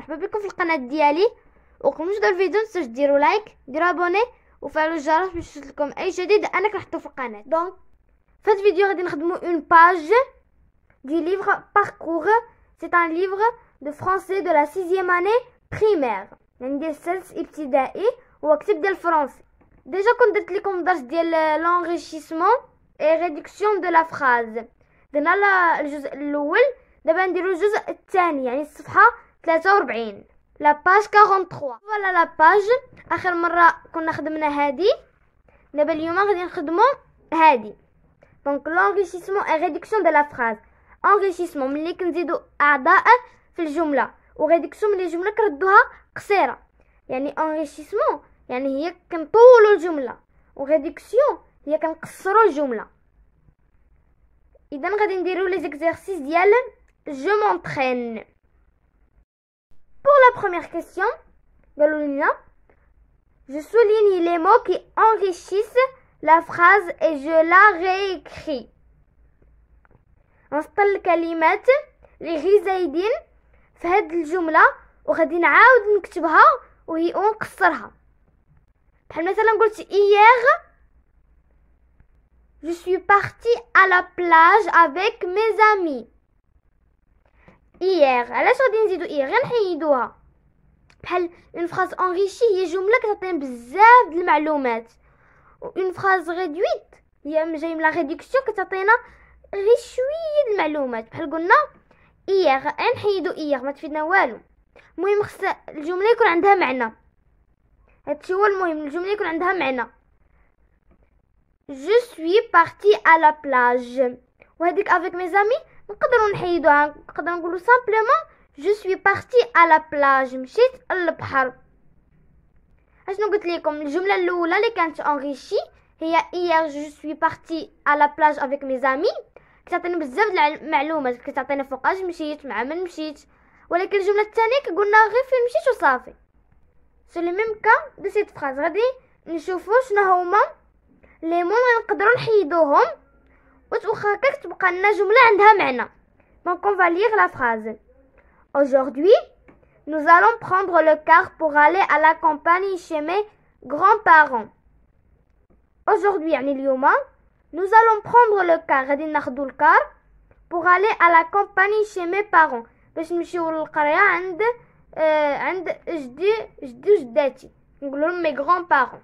مرحبا بكم في القناة ديالي. وقبل ما الفيديو متنساوش ديروا like ديروا abonnez وفعلوا الجرس باش يوصلكم أي جديد أنا كنحطو في القناة. Donc في هاد الفيديو غادي نخدمو une page du livre Parcours c'est un livre de français de la 6 année primaire ديال السادس ابتدائي هو ديال الفرنسي. Déjà كنت درت لكم درس ديال l'enrichissement et réduction de la phrase درنا الجزء الأول دابا نديرو الجزء الثاني. يعني الصفحة 43 la page 43 voilà la page آخر مرة كنا خدمنا هادي. دابا اليوم غادي نخدمو هادي. Donc l'enrichissement et réduction de la phrase enrichissement ملي كنزيدو أعضاء في الجملة. و réduction ملي الجملة كنردوها قصيرة. يعني enrichissement يعني هي كنطولوا الجملة. وريدكسيون هي كنقصروا الجملة. اذا غادي نديرو لي زيكزارسيس ديال m'entraîne. pour la première question قالوا je souligne les mots qui enrichissent la phrase et je la réécris نسطر الكلمات اللي غير زايدين في هاد الجمله وغادي نعاود نكتبها وهي ونقصرها بحال مثلا قلت hier Je suis partie à la plage avec mes amis. Hier, علاش غادي نزيدو hier غير نحيدوها بحال une phrase enrichie هي جمله كتعطينا بزاف د المعلومات une phrase réduite هي جاي من la réduction كتعطينا غير شوية د المعلومات بحال قلنا غير نحيدو hier ما تفيدنا والو المهم خص الجمله يكون عندها معنى هادشي هو المهم الجمله يكون عندها معنى Je suis partie à la plage. avec mes amis نقدروا نحيدوها نقدروا نقولوا je suis partie à la plage. مشيت للبحر اشنو قلت لكم الجمله الاولى اللي كانت انريشي هي je suis partie à la plage avec mes amis. كتعطينا بزاف المعلومات كتعطينا فوقاش مشيت مع من مشيت ولكن الجمله الثانية قلنا غير فين مشيت وصافي c'est le même cas de cette phrase غادي نشوفوا شنو هما les mots نقدروا نحيدوهم Donc on va lire la phrase. Aujourd'hui, nous allons prendre le car pour aller à la campagne chez mes grands-parents. Aujourd'hui, nous allons prendre le car pour aller à la campagne chez mes parents. Euh, mes grands-parents.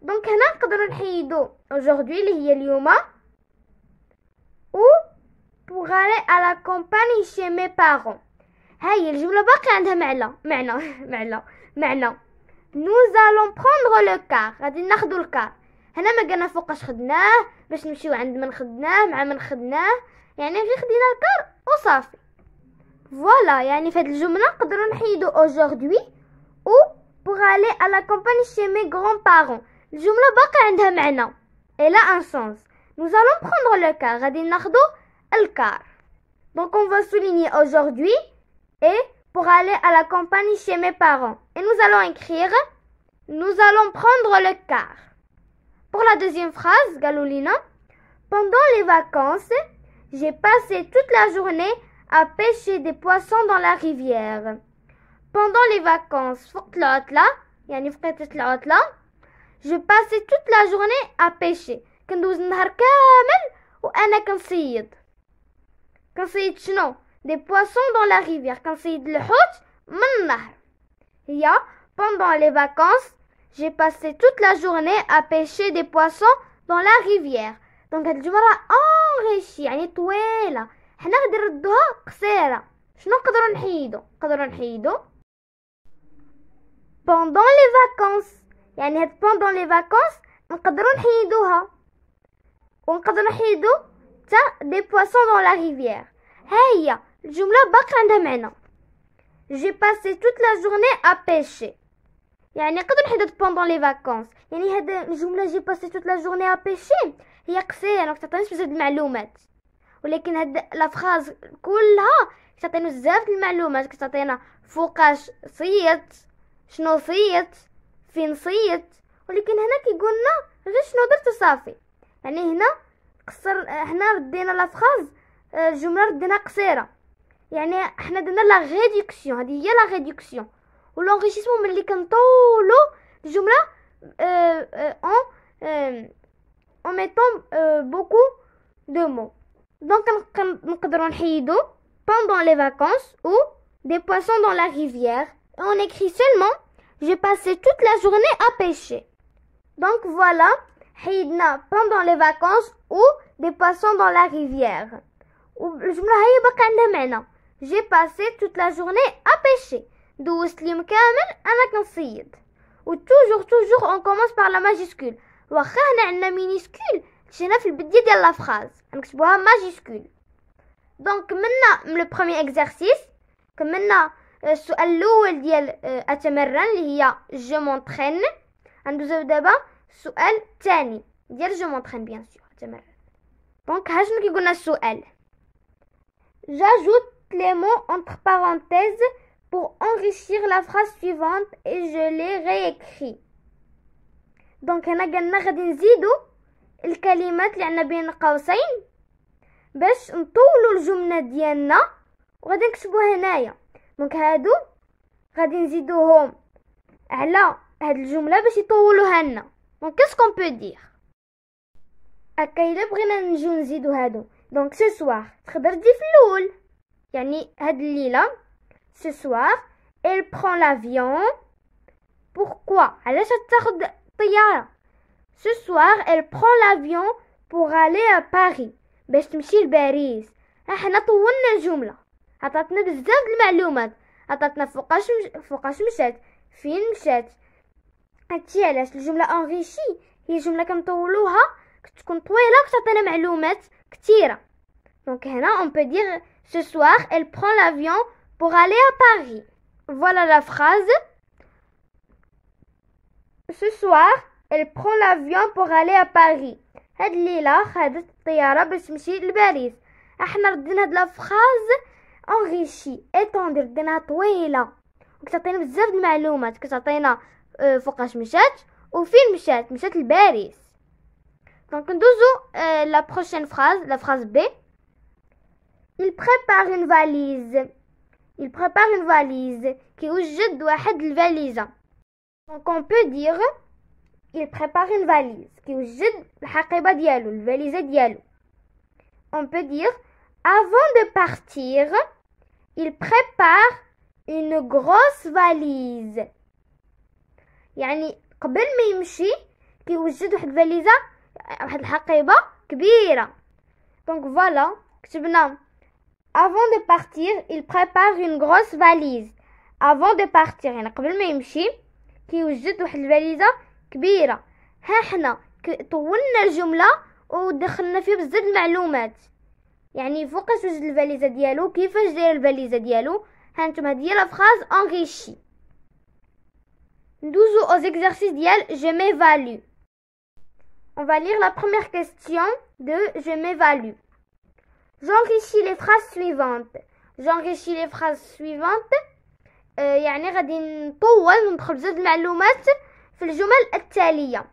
دونك هنا نقدروا نحيدو aujourd'hui اللي هي اليوم و pour aller à la campagne chez mes parents. هاي الجمله باقي عندها معنى معنى معنى معنى nous allons prendre le car. غادي ناخذ الكار هنا ما قلنا فوقاش خدناه باش نمشيو عند من خدناه مع من خدناه يعني غير خدينا الكار وصافي فوالا يعني في هذه الجمله نقدروا نحيدو aujourd'hui ou pour aller à la campagne chez mes grands-parents. الجملة باقي عندها معنى إلى ان سونس nous allons prendre le car غادي ناخدو الكار donc on va souligner aujourd'hui et pour aller à la campagne chez mes parents et nous allons écrire nous allons prendre le car pour la deuxième phrase Galolina pendant les vacances j'ai passé toute la journée à pêcher des poissons dans la rivière pendant les vacances فوق العطلة يعني فقيت العطلة جو باسي توت لا جورني ا بيشي كندوز النهار كامل وانا كنصيد كنصيد شنو دي بواسون دون لا ريفير كنصيد الحوت من النهر هي pendant les vacances j'ai passé toute la journée à pêcher des poissons dans la rivière دونك هاد الجمله انغيشي يعني طويله حنا غادي نردوها قصيره شنو نقدروا نحيدو نقدروا نحيدو pendant les vacances يعني هاد pendant les vacances نقدروا نحيدوها. ونقدروا نحيدو تا des poissons dans la rivière ها هي الجملة باقي عندها معنى. J'ai passé toute la journée à pêcher يعني نقدر نحيدو pendant les vacances يعني هاد الجملة j'ai passé toute la journée à pêcher هي قصيرة ما كتعطيناش بزاف المعلومات. ولكن هاد la phrase كلها كتعطينا بزاف المعلومات. كتعطينا فوقاش صيت شنو صيت؟ فين صيت ولكن هنا كيقولنا غير شنو درت صافي يعني هنا قصر هنا ردينا la phrase الجمله ردينا قصيرة يعني إحنا درنا la réduction هذه هي la réduction و l'enrichissement ملي كنطولو الجملة en mettant euh, beaucoup de mots. Donc, nous نحيدو pendant les vacances ou des poissons dans la rivière. On écrit seulement j'ai passé toute la journée à pêcher. Donc voilà, حيدنا pendant les vacances ou des poissons dans la rivière. والجملة هي بقى عندها معنى j'ai passé toute la journée à pêcher دوزت اليوم كامل انا كنصيد و toujours toujours on commence par la majuscule واخا هنا عندنا مينيسكول جينا في البدايه ديال لا فراز غنكتبوها ماجيسكول دونك كملنا من لو بروميي اكزرسيس كملنا السؤال الأول ديال أتمرن اللي هي je m'entraîne غندوزو دابا السؤال الثاني ديال je m'entraîne bien sûr أتمرن. donc ها شنو كيقولنا السؤال. J'ajoute les mots entre parenthèses pour enrichir la phrase suivante et je les réécris. donc هنا قلنا غادي نزيدو الكلمات اللي عندنا بين قوسين باش نطولوا الجملة ديالنا وغادي نكتبوها هنايا. donc هادو غادي نزيدوهم على هاد الجملة باش يطولوها لنا. donc qu'est-ce qu'on peut dire هكا إلا بغينا نجيو نزيدو هادو. donc ce soir تقدر تجي في الأول. يعني هاد الليلة ce soir elle prend l'avion. Pourquoi? علاش تاخد طيارة؟ Ce soir, elle prend l'avion pour aller à Paris. باش تمشي لباريس. إحنا طولنا الجملة. عطاتنا بزاف المعلومات. عطاتنا فوقاش مش... فوقاش مشات فين مشات؟ هادشي علاش الجملة انغيشي هي جملة كنطولوها كتكون طويلة وكتعطينا معلومات كثيرة donc هنا on peut dire ce soir elle prend l'avion pour aller à Paris. Voilà la phrase. Ce soir, elle prend l'avion pour aller à Paris. هاد الليلة خدت الطيارة باش تمشي لباريس. إحنا ردينا هاد لافخاز انغيشي ايتوندي رديناها طويلة وكتعطينا بزاف المعلومات كتعطينا فوقاش مشات وفين مشات مشات لباريس دونك ندوزو لا بروشين فراز لا فراز بي Il prépare une valise. Il prépare une valise. كيوجد واحد الفاليزة Donc on peut dire il prépare une valise كيوجد الحقيبة ديالو الفاليزة ديالو. On peut dire avant de partir il prépare une grosse valise. يعني قبل ما يمشي كيوجد واحد الفاليزة واحد الحقيبة كبيرة. Donc voilà كتبنا avant de partir il prépare une grosse valise. avant de partir يعني قبل ما يمشي كيوجد واحد الباليزه كبيرة ها حنا طولنا الجملة ودخلنا فيها بزاف المعلومات يعني فوقاش وجد الفاليزه ديالو كيفاش داير الفاليزه ديالو هانتوما هادي هي لا فراز انريشي ندوزو aux exercices ديال je m'évalue on va lire la première question de je m'évalue j'enrichis les phrases suivantes j'enrichis les phrases suivantes يعني غادي نطول وندخل بزاف المعلومات في الجمل التاليه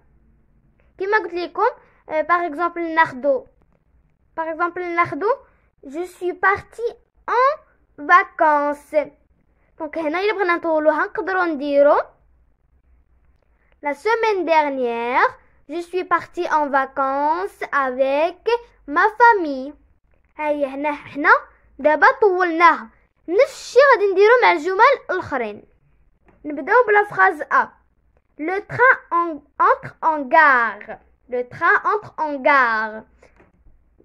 كما قلت لكم باغ اكزومبل ناخدو باغ اكزومبل ناخدو جو سوي بارتي ان فاكونس دونك هنا الا بغينا نطولوها نقدروا نديرو La semaine dernière, je suis partie en vacances avec ma famille. هاي هنا حنا دابا طولناها نفس الشيء غادي نديرو مع الجمل الاخرين نبداو بلا فراز ا لو تران انتر ان غار لو تران انتر ان غار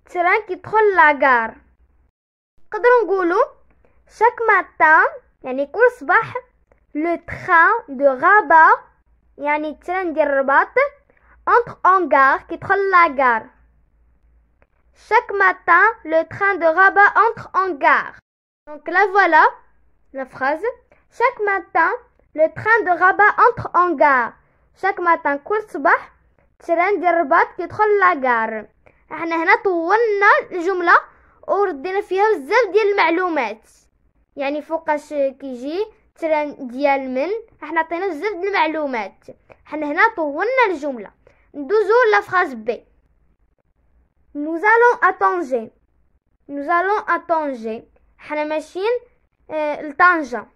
التران كيدخل لاغار نقدروا نقولوا شاك ماتان يعني كل صباح لو تران دو غابا يعني التران ديال الرباط انتر ان غار كيدخل لاغار chaque matin le train de Rabat entre en gare Donc là voilà la phrase. Chaque matin, le train de Rabat entre en gare. Chaque matin كل صباح تران ديال الرباط كيدخل لاكار إحنا هنا طولنا الجمله وردينا فيها بزاف ديال المعلومات. يعني فوقاش كيجي train ديال من إحنا عطينا بزاف ديال المعلومات. حنا هنا طولنا الجملة. ندوزو la phrase B. Nous allons à Tanger nous allons à Tanger حنا ماشيين آه، لطنجة.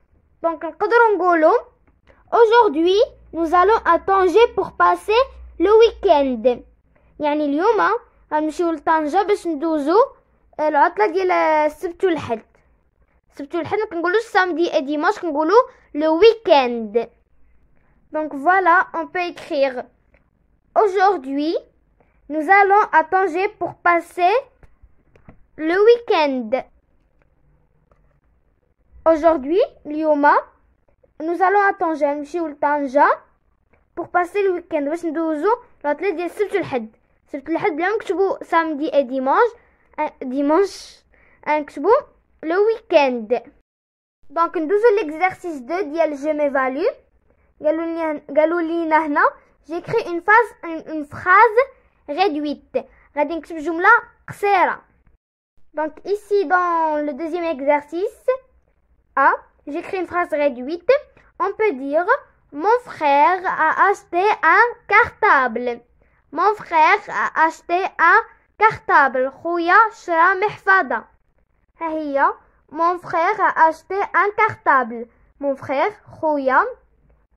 donc نقدروا نقولوا aujourd'hui nous allons à Tanger pour passer le week-end. يعني اليوم غنمشيو لطنجة باش ندوزو آه، العطلة ديال السبت والحد السبت والحد كنقولوا samedi et dimanche كنقولوا le week-end donc voilà on peut écrire aujourd'hui nous allons à Tanger pour passer le week-end aujourd'hui اليوم nous allons à Tanger نمشيو لطنجة pour passer le week-end باش ندوزو العطلة ديال السبت والحد السبت والحد بلا ما نكتبو samedi et dimanche dimanche نكتبو le week-end دونك ندوزو l'exercice 2 ديال je m'évalue قالوا لي قالوا لينا هنا j'écris une phrase une phrase réduite غادي نكتب جملة قصيرة donc ici dans le deuxième exercice A j'écris une phrase réduite on peut dire mon frère a acheté un cartable mon frère a acheté un cartable خويا شرا محفظة ها هي mon frère a acheté un cartable mon frère خويا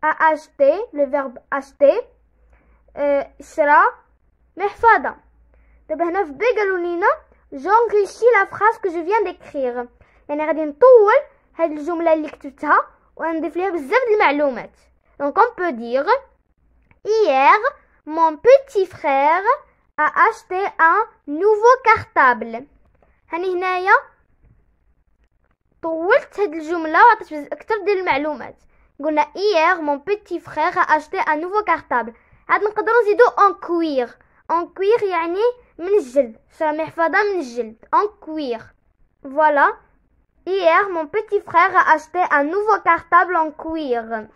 a acheté le verbe acheter شرا محفظة دابا هنا في بي قالوا لينا جونغيشي لا فراس كو جو فيان ديكريغ يعني غادي نطول هاد الجمله اللي كتبتها ونضيف ليها بزاف د المعلومات دونك اون بو دير hier mon petit frère a acheté un nouveau cartable هاني هنايا طولت هاد الجمله وعطيت اكثر ديال المعلومات قلنا hier mon petit frère a acheté un nouveau cartable عاد نقدروا نزيدو en cuir en cuir يعني من الجلد شرا محفظة من الجلد en cuir voilà hier mon petit frère a acheté un nouveau cartable en cuir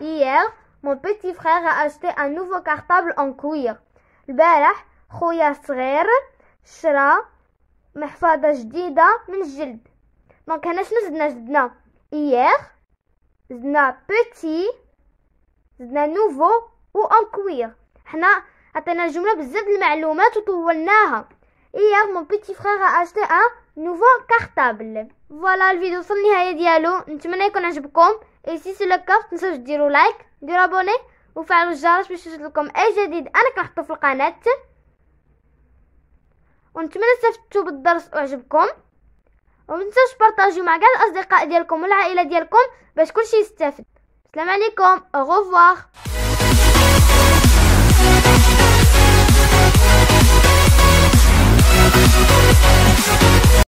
hier mon petit frère a acheté un nouveau cartable en cuir. البارح خويا صغير شرا محفظة جديدة من الجلد دونك هنا شنو زدنا زدنا hier زدنا petit زدنا nouveau و en cuir حنا عطينا الجمله بزاف المعلومات وطولناها mon petit frère a acheté un nouveau cartable. voilà الفيديو وصل النهايه ديالو نتمنى يكون عجبكم اي سي سي لو تنساوش ديروا like ديروا abonner وفعلوا الجرس باش يوصلكم اي جديد أنا كنحطو في القناه ونتمنى استفدتوا بالدرس وعجبكم ومتنساوش بارطاجيو مع كاع الاصدقاء ديالكم والعائله ديالكم باش كلشي يستافد السلام عليكم au